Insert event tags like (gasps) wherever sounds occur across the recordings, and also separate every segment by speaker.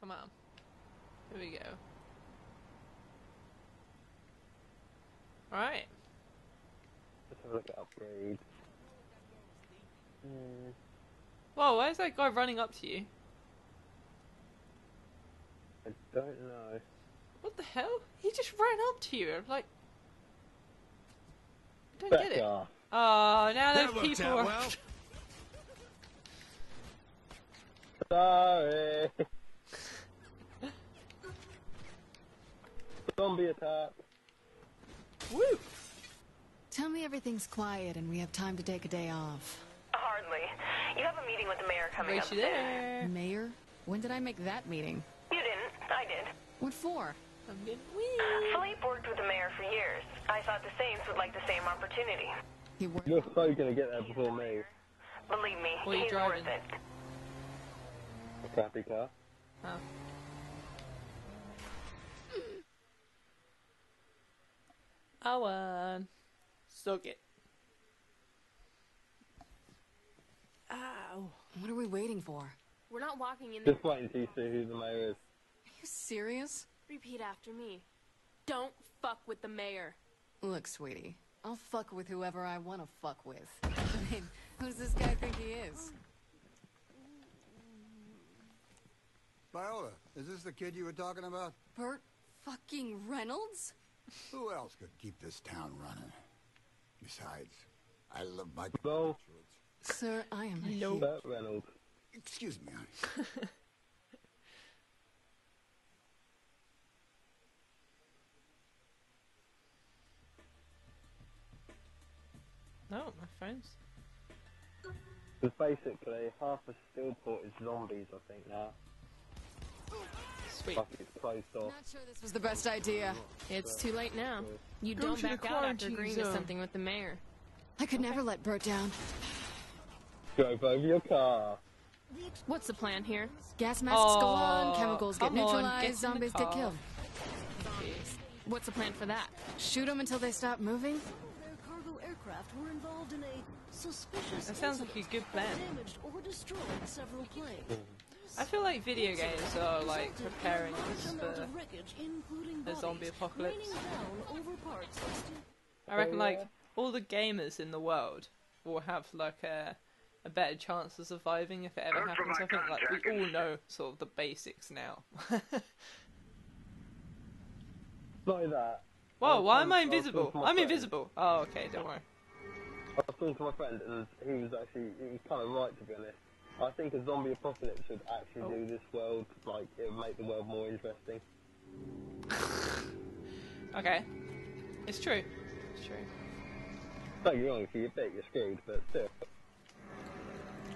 Speaker 1: Come on. Here we go. Alright.
Speaker 2: Let's have a look at upgrade. Hmm.
Speaker 1: Whoa, why is that guy running up to you?
Speaker 2: I don't know.
Speaker 1: What the hell? He just ran up to you. I'm like. I don't get it.
Speaker 2: Becca.
Speaker 1: Oh, now
Speaker 3: That
Speaker 1: those people are.
Speaker 3: well. (laughs)
Speaker 2: Sorry. Zombie attack.
Speaker 1: Woo!
Speaker 4: Tell me everything's quiet and we have time to take a day off.
Speaker 5: Hardly. You have a meeting with the mayor coming
Speaker 1: Right
Speaker 5: up
Speaker 1: you
Speaker 5: soon.
Speaker 1: there.
Speaker 4: Mayor? When did I make that meeting?
Speaker 5: You didn't. I did.
Speaker 4: What for?
Speaker 1: I'm getting wee.
Speaker 5: Philippe worked with the mayor for years. I thought the Saints would like the same opportunity.
Speaker 4: He worked.
Speaker 2: You're probably gonna get there before me.
Speaker 5: Believe me,
Speaker 1: What
Speaker 5: he's
Speaker 1: driving?
Speaker 5: worth it.
Speaker 2: A crappy car.
Speaker 1: Oh. I won. Suck it. Ow.
Speaker 4: What are we waiting for?
Speaker 6: We're not walking in there.
Speaker 2: Just wait until you see who the mayor is.
Speaker 4: you serious?
Speaker 6: Repeat after me. Don't fuck with the mayor.
Speaker 4: Look, sweetie, I'll fuck with whoever I want to fuck with. (laughs) I mean, who does this guy think he is?
Speaker 7: Viola, is this the kid you were talking about?
Speaker 4: Burt fucking Reynolds?
Speaker 7: Who else could keep this town running? Besides, I love my
Speaker 2: Well,
Speaker 7: compatriots.
Speaker 4: Sir, I am a
Speaker 1: Nope.
Speaker 4: huge...
Speaker 2: Burt Reynolds.
Speaker 7: Excuse me, honey. (laughs)
Speaker 1: No, my phone's.
Speaker 2: Because basically, half of Steelport is zombies, I think, now.
Speaker 1: Sweet.
Speaker 2: Fuck, it's off.
Speaker 4: Not sure this was the best idea.
Speaker 6: It's too late now. You
Speaker 1: Go
Speaker 6: don't back out after agreeing to something with the mayor.
Speaker 4: I could never let Burt down.
Speaker 2: Drove over your car.
Speaker 6: What's the plan here?
Speaker 4: Gas masks go
Speaker 1: Oh,
Speaker 4: on, chemicals get neutralized,
Speaker 1: get
Speaker 4: zombies get
Speaker 1: car.
Speaker 4: killed.
Speaker 6: What's the plan for that?
Speaker 4: Shoot them until they stop moving?
Speaker 8: Their cargo aircraft were involved in a suspicious
Speaker 1: That sounds like a good plan.
Speaker 8: damaged or destroyed several planes.
Speaker 1: I feel like video games are like preparing us for.
Speaker 8: of
Speaker 1: the zombie apocalypse.
Speaker 8: raining down over parts of steel-
Speaker 1: I reckon
Speaker 2: Oh,
Speaker 1: like all the gamers in the world will have like a a better chance of surviving if it ever happens. I think like we all know sort of the basics now. (laughs)
Speaker 2: Like that.
Speaker 1: Whoa, why
Speaker 2: I
Speaker 1: am
Speaker 2: was-
Speaker 1: I
Speaker 2: I
Speaker 1: invisible?
Speaker 2: talking to
Speaker 1: I'm invisible. Oh, okay, don't worry.
Speaker 2: I was talking to my friend, and he was actually, he was kind of right, to be honest. I think a zombie apocalypse would actually
Speaker 1: Oh.
Speaker 2: do this world, like, it would make the world more interesting. (laughs)
Speaker 1: Okay, it's true. It's true.
Speaker 2: Don't get me wrong, if you bit, you're screwed, but still.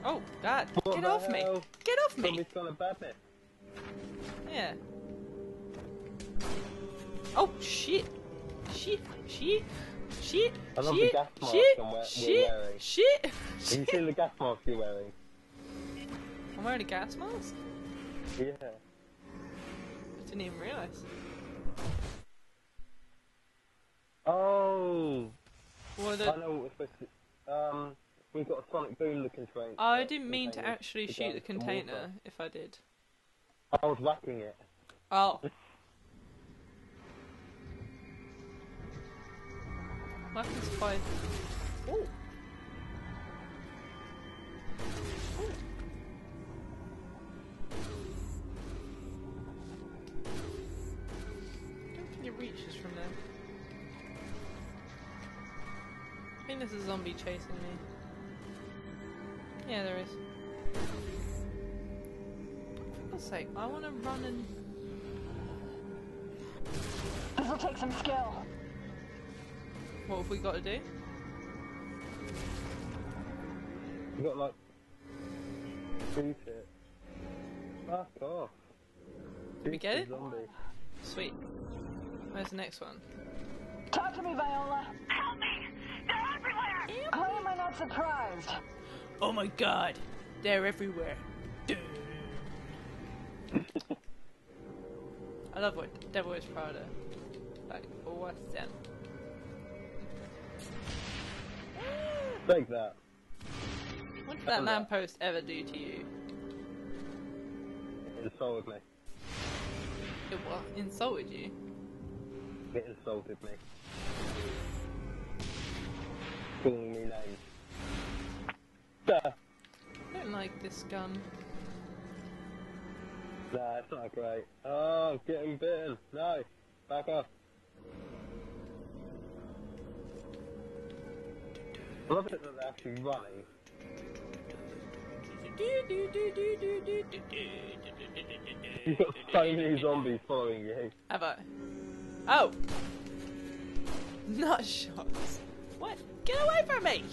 Speaker 1: Oh, Dad,
Speaker 2: What
Speaker 1: get off me! Get off me!
Speaker 2: Trying to bad me.
Speaker 1: Yeah. Oh shit! Shit! Shit! Shit!
Speaker 2: I love the
Speaker 1: shit!
Speaker 2: gas mask
Speaker 1: shit!
Speaker 2: I'm we- we're
Speaker 1: shit!
Speaker 2: wearing.
Speaker 1: Shit!
Speaker 2: Have you
Speaker 1: Shit!
Speaker 2: seen the gas mask you're wearing?
Speaker 1: I'm wearing a gas mask.
Speaker 2: Yeah.
Speaker 1: I didn't even realise.
Speaker 2: Oh!
Speaker 1: Well,
Speaker 2: I
Speaker 1: the,
Speaker 2: know what we're supposed to Um, we've got a sonic boom looking train.
Speaker 1: I
Speaker 2: uh,
Speaker 1: didn't mean to actually shoot the container. If I did.
Speaker 2: I was whacking it.
Speaker 1: Oh. (laughs) Weapons quite. Ooh. Ooh. I think there's a zombie chasing me. Yeah, there is. For God's sake, I want to run and.
Speaker 8: This'll take some skill.
Speaker 1: What have we got to do?
Speaker 2: You got like. Shoot it. Fuck off.
Speaker 1: Did we get it?
Speaker 2: Zombie.
Speaker 1: Sweet. Where's the next one?
Speaker 8: Talk to me, Viola. Not surprised?
Speaker 1: Oh my god! They're everywhere. Dude. (laughs) I love what Devil Wears Prada. Like, awesome. (gasps)
Speaker 2: Take that.
Speaker 1: What did that lamppost ever do to you?
Speaker 2: It insulted me.
Speaker 1: It what? Insulted you?
Speaker 2: It insulted me. Calling me names. Nah,
Speaker 1: I don't like this gun.
Speaker 2: nah, it's not great. Oh, I'm getting bitten. No, back off. I love it that they're actually running. You've got so many zombies following you.
Speaker 1: Have I? Oh! Not shots. What? Get away from me!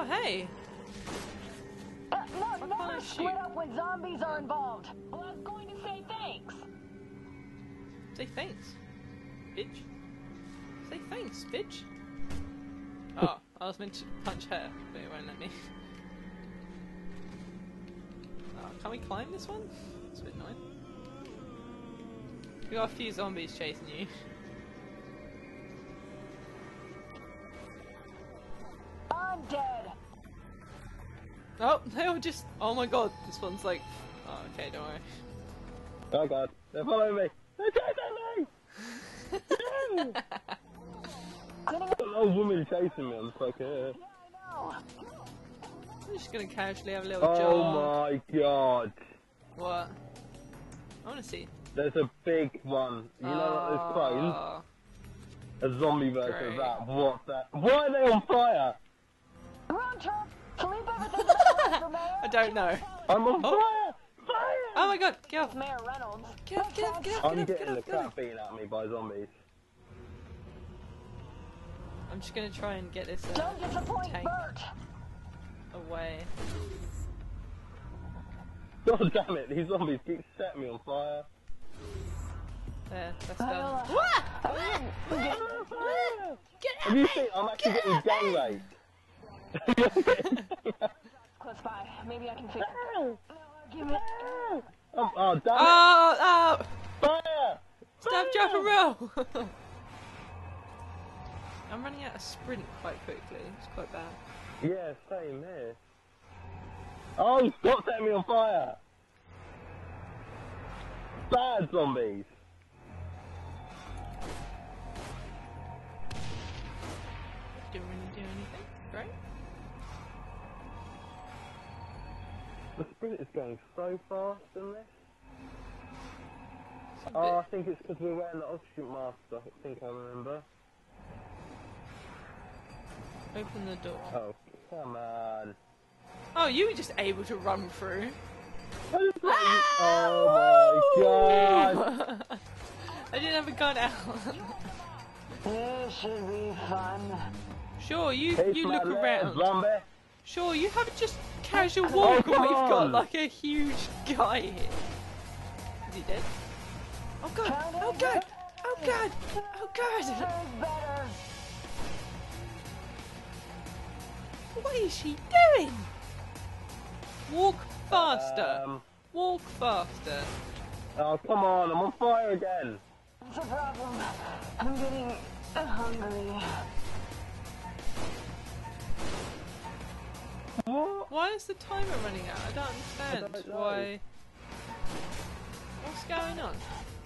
Speaker 1: Oh, hey!
Speaker 5: Uh, look,
Speaker 1: What
Speaker 5: never split up when zombies are involved. Well, I was going to say thanks.
Speaker 1: Say thanks, bitch. Say thanks, bitch. (laughs) Oh, I was meant to punch her, but it won't let me. Oh, can we climb this one? It's a bit annoying. We got a few zombies chasing you.
Speaker 5: I'm dead.
Speaker 1: Oh, (laughs) they were just. Oh my god, this one's like. Oh, okay, don't worry.
Speaker 2: Oh god, they're following me. They're chasing me!
Speaker 5: Cleaning up.
Speaker 2: An old woman chasing me. I'm just like.
Speaker 5: I know.
Speaker 1: I'm just gonna casually have a little
Speaker 2: Oh
Speaker 1: jog.
Speaker 2: my god.
Speaker 1: What? I wanna see.
Speaker 2: There's a big one. You know what this clone? Ah.
Speaker 1: Oh,
Speaker 2: A zombie version
Speaker 1: Great.
Speaker 2: of that. What's that? Why are they on fire?
Speaker 5: Run, Trump. To leave everything behind for Mayor.
Speaker 1: I don't know.
Speaker 2: I'm on
Speaker 1: Oh.
Speaker 2: fire! Fire!
Speaker 1: Oh my god, get off!
Speaker 5: Mayor Reynolds.
Speaker 1: Get off, get off, get off,
Speaker 2: I'm
Speaker 1: get off,
Speaker 2: getting
Speaker 1: get
Speaker 2: the
Speaker 1: off,
Speaker 2: crap beaten out of me by zombies.
Speaker 1: I'm just gonna try and get this uh,
Speaker 5: Don't disappoint
Speaker 1: tank
Speaker 5: Burt.
Speaker 1: away.
Speaker 2: God damn it, these zombies keep setting me on fire.
Speaker 1: There, that's
Speaker 5: I
Speaker 1: done.
Speaker 5: know.
Speaker 1: Wah!
Speaker 5: I mean,
Speaker 1: Get
Speaker 2: Have you seen? I'm actually getting gang raped. (laughs) (laughs)
Speaker 5: close by. Maybe I can fix it. No, give it.
Speaker 2: oh, oh, oh damn it!
Speaker 1: Oh, oh!
Speaker 2: Fire!
Speaker 1: Stop,
Speaker 2: Fire!
Speaker 1: drop, and roll! (laughs) I'm running out of sprint quite quickly. It's quite bad.
Speaker 2: Yeah, same here. Oh, stop setting me on fire! Bad zombies!
Speaker 1: Didn't really do anything. Great.
Speaker 2: The sprint is going so fast in this. Oh, I think it's because we're wearing the oxygen masks, I think I remember.
Speaker 1: Open the door.
Speaker 2: Oh, come on.
Speaker 1: Oh, you were just able to run through.
Speaker 2: Let ah, Oh my god! (laughs)
Speaker 1: I didn't have a gun out.
Speaker 5: This should be fun.
Speaker 1: sure, you you look around.
Speaker 2: Zombie!
Speaker 1: Sure, you have just casual walk
Speaker 2: Oh,
Speaker 1: and we've got like a huge guy here. Is he dead? Oh god! Oh god! Oh god! Oh god! What is she doing? Walk faster!
Speaker 2: Um,
Speaker 1: Walk faster!
Speaker 2: oh, come on, I'm on fire again!
Speaker 5: It's a problem. I'm getting hungry.
Speaker 2: What?
Speaker 1: Why is the timer running out? I don't understand
Speaker 2: I don't
Speaker 1: why. What's going on?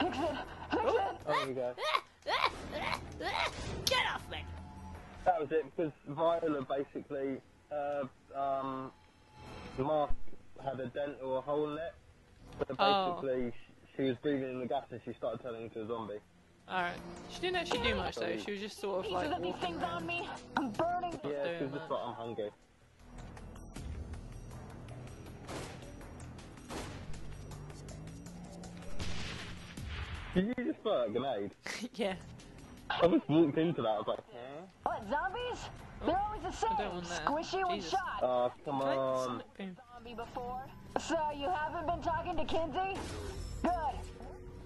Speaker 5: Fix it. Fix
Speaker 1: Oh.
Speaker 5: it.
Speaker 2: Oh, there we go.
Speaker 1: Get off me!
Speaker 2: That was it, because Viola basically, uh, um, the mask had a dent or a hole in it. So
Speaker 1: Oh.
Speaker 2: basically, sh- she was breathing in the gas and she started turning into a zombie.
Speaker 1: Alright. She didn't actually do much though, she was just sort of
Speaker 5: Pieces
Speaker 1: like
Speaker 5: of these
Speaker 1: walking
Speaker 5: things on me. I'm burning.
Speaker 2: Yeah,
Speaker 1: doing
Speaker 2: she was just like, I'm hungry. Throw a grenade? (laughs)
Speaker 1: yeah.
Speaker 2: I just walked into that, I was like, huh?
Speaker 5: What, zombies? They're always the same.
Speaker 1: don't.
Speaker 5: Squishy when shot.
Speaker 2: Oh, come
Speaker 1: Can I-
Speaker 2: on.
Speaker 1: Sonic.
Speaker 5: Zombie before. So you haven't been talking to Kinzie? Good.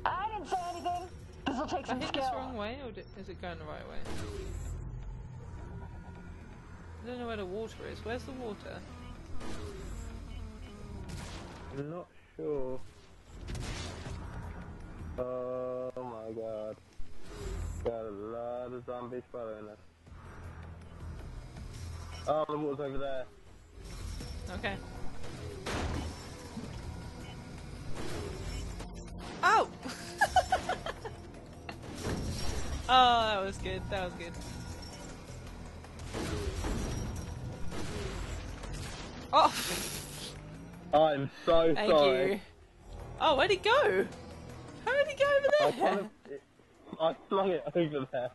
Speaker 5: I didn't say anything. This will take
Speaker 1: I
Speaker 5: some
Speaker 1: think
Speaker 5: skill.
Speaker 1: it's the wrong way, or is it going the right way? I don't know where the water is. Where's the water?
Speaker 2: I'm not sure. Oh my god. Got a lot of zombies following us. Oh, the water's over there.
Speaker 1: Okay. Ow! Oh! (laughs) oh, that was good. That was good. Oh,
Speaker 2: I'm so
Speaker 1: thank
Speaker 2: sorry.
Speaker 1: you. Oh, where'd he go? How did he go over there?
Speaker 2: Oh, of, it, I flung it over there.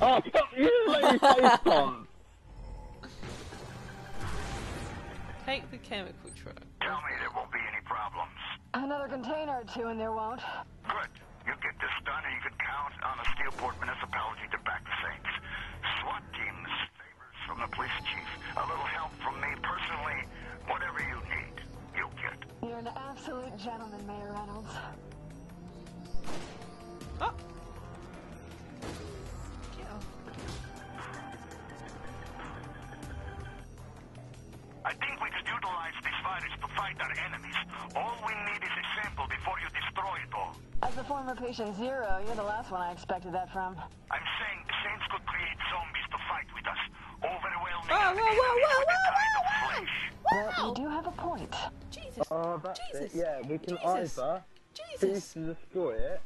Speaker 2: Oh, (laughs) stop! You just let me face plant.
Speaker 1: Take the chemical truck.
Speaker 3: Tell me there won't be any problems.
Speaker 5: Another container or two and there won't.
Speaker 3: Good. You get this done and you can count on the Steelport municipality to back the Saints. SWAT teams, favors from the police chief, a little help from me personally, whatever you need, you'll get.
Speaker 5: You're an absolute gentleman, Mayor Reynolds.
Speaker 1: Oh!
Speaker 3: I think we could utilize this virus to fight our enemies. All we need is a sample before you destroy it all.
Speaker 5: As a former patient zero, you're the last one I expected that from.
Speaker 3: I'm saying the Saints could create zombies to fight with us. Overwhelming
Speaker 1: Whoa,
Speaker 3: our
Speaker 1: whoa, whoa,
Speaker 3: enemies
Speaker 1: whoa,
Speaker 3: with the
Speaker 1: whoa, whoa,
Speaker 3: flesh.
Speaker 5: But you do have a point.
Speaker 1: Jesus!
Speaker 2: Oh, that's
Speaker 1: Jesus.
Speaker 2: it. Yeah, we can
Speaker 1: Jesus.
Speaker 2: either
Speaker 1: Jesus!
Speaker 2: choose to destroy it.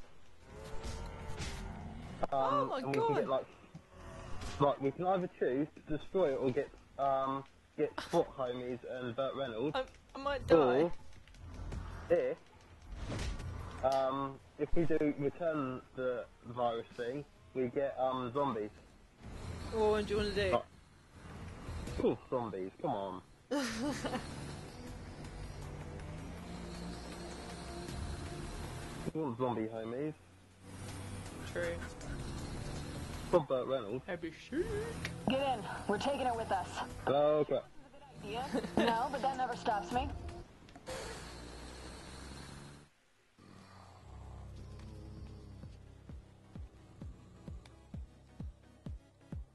Speaker 2: Um,
Speaker 1: Oh my
Speaker 2: and we can
Speaker 1: God.
Speaker 2: get like, like we can either choose to destroy it or get um get (sighs) SWAT homies and Burt Reynolds,
Speaker 1: I, I might die.
Speaker 2: or if um if we do return the virus thing, we get um zombies.
Speaker 1: Oh, and do you want to do?
Speaker 2: Oh. Cool zombies, come on. (laughs) We want zombie homies.
Speaker 1: True.
Speaker 2: From Burt Reynolds.
Speaker 1: I'd be sick.
Speaker 5: Get in. We're taking it with us.
Speaker 2: Oh crap.
Speaker 5: No, but that never stops me.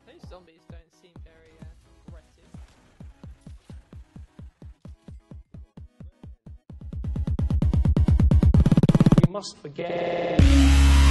Speaker 1: Those zombies don't seem very uh,
Speaker 9: must forget.